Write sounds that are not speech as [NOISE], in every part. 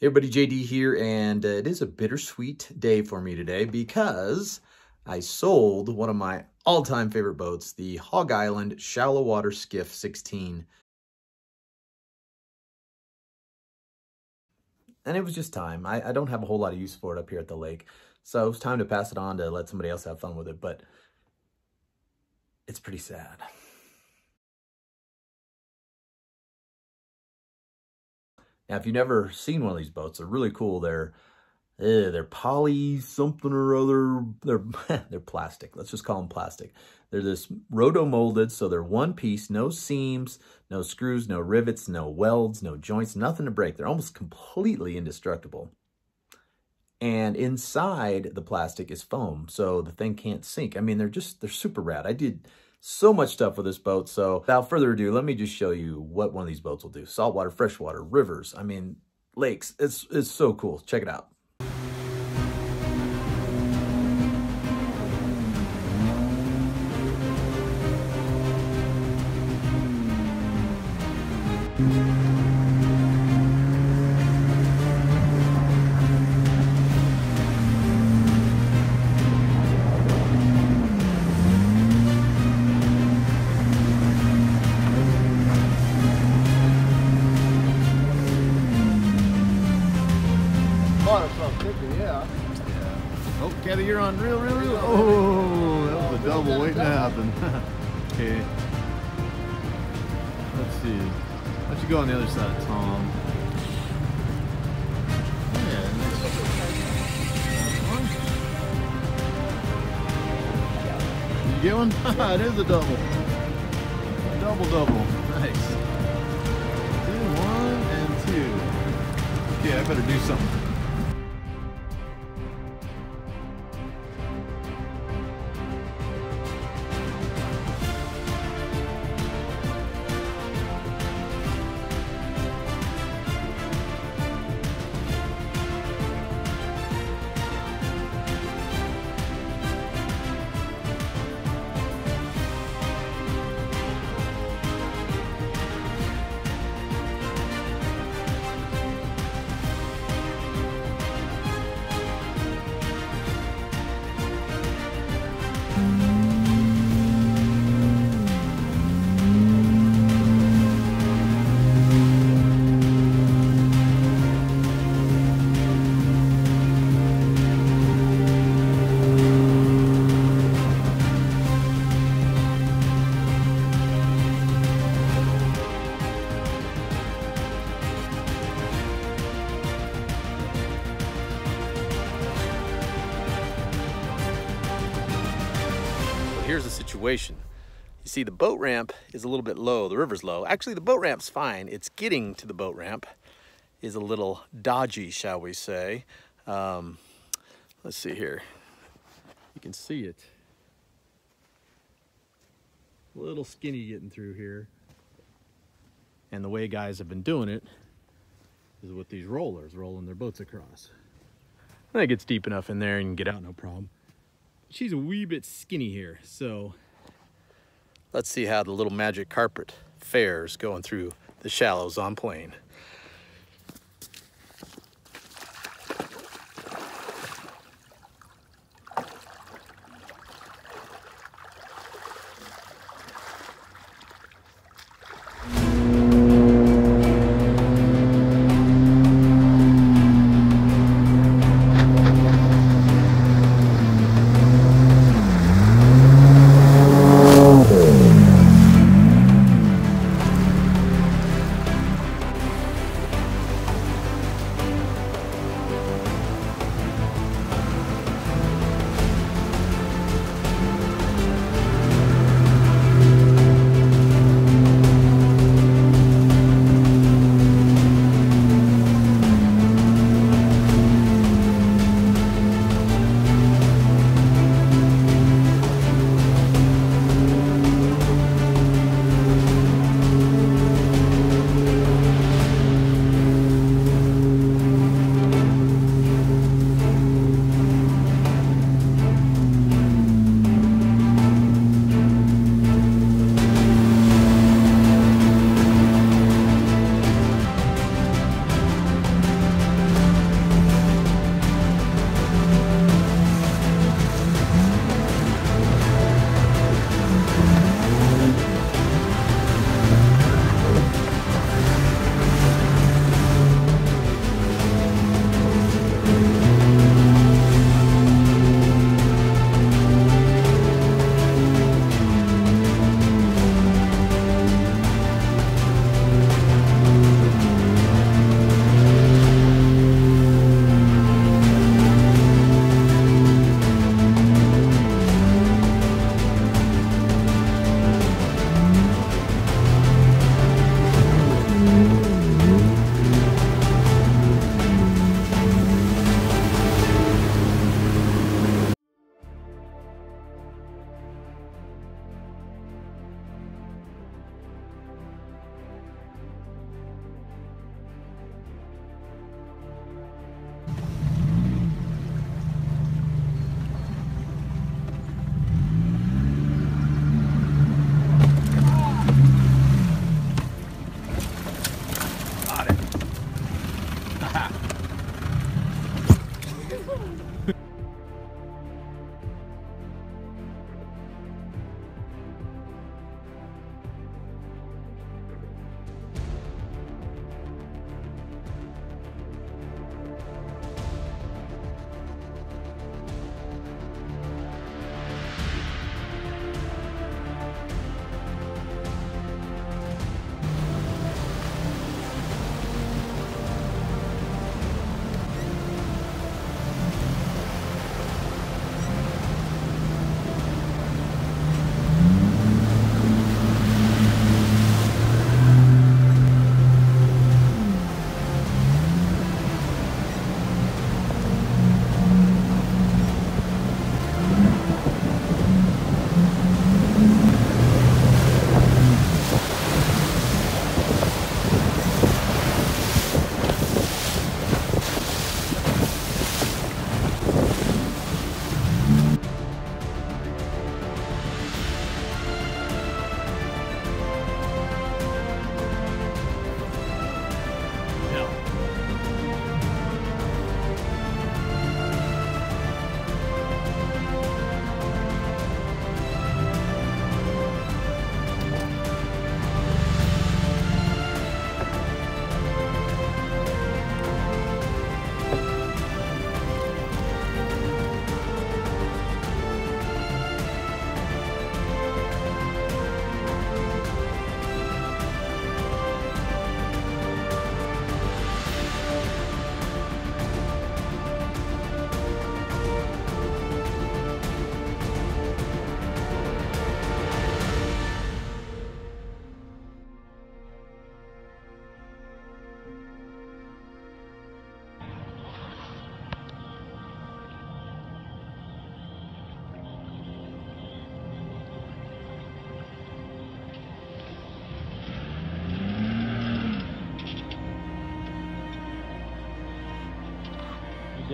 Hey everybody, JD here, and uh, it is a bittersweet day for me today because I sold one of my all-time favorite boats, the Hog Island Shallow Water Skiff 16. And it was just time. I, I don't have a whole lot of use for it up here at the lake, so it was time to pass it on to let somebody else have fun with it, but it's pretty sad. Now, if you've never seen one of these boats, they're really cool. They're eh, they're poly something or other. They're [LAUGHS] they're plastic. Let's just call them plastic. They're this roto molded, so they're one piece, no seams, no screws, no rivets, no welds, no joints, nothing to break. They're almost completely indestructible. And inside the plastic is foam, so the thing can't sink. I mean, they're just, they're super rad. I did so much stuff with this boat. So without further ado, let me just show you what one of these boats will do. Saltwater, freshwater, rivers, I mean, lakes. It's, it's so cool. Check it out. You're on real, real, real. Oh, that was a double waiting to happen. [LAUGHS] okay. Let's see. Why don't you go on the other side Tom? Yeah, you get one? [LAUGHS] it is a double. Double, double. Nice. Two, one, and two. Okay, I better do something. Here's the situation. You see the boat ramp is a little bit low, the river's low. Actually the boat ramp's fine. It's getting to the boat ramp is a little dodgy, shall we say. Um, let's see here. You can see it. A little skinny getting through here. And the way guys have been doing it is with these rollers, rolling their boats across. I think it's deep enough in there and you can get out no problem she's a wee bit skinny here. So let's see how the little magic carpet fares going through the shallows on plane.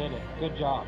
Did it. Good job.